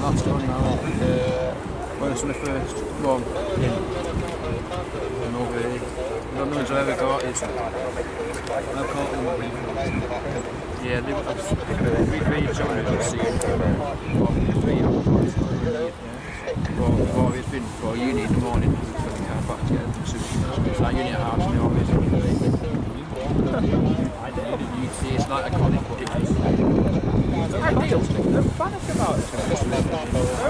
last one now. Uh, it's my first one. And over here. The only ones I've ever got is I've caught them with Yeah, they were we feed something to see what we feed on for, for it's been for uni in the morning for the car back to get them sushi. It's like uni at half and always it's like a conic They're panic about it.